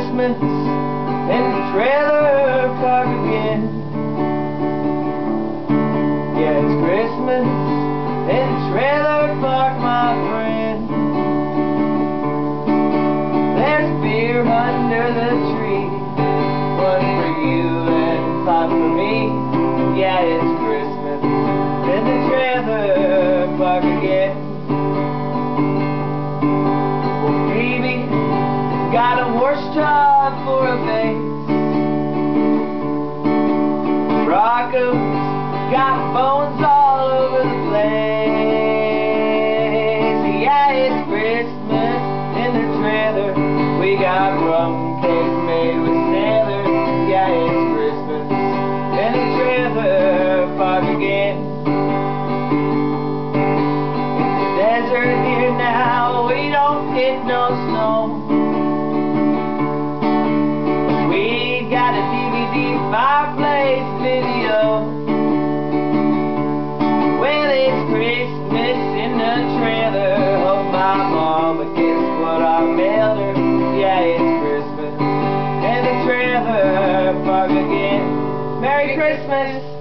Christmas in the trailer park again. Yeah, it's Christmas in the trailer park, my friend. There's beer under the tree, one for you and five for me. Yeah, it's Christmas in the trailer park again. Got a washtub for a bass. Rocko's got bones all over the place. Yeah, it's Christmas in the trailer. We got rum cakes made with sailors. Yeah, it's Christmas in the trailer park again. Desert here now. We don't get no snow. A fireplace video. Well, it's Christmas in the trailer of my mama. Guess what I mailed her? Yeah, it's Christmas in the trailer park again. Merry Christmas!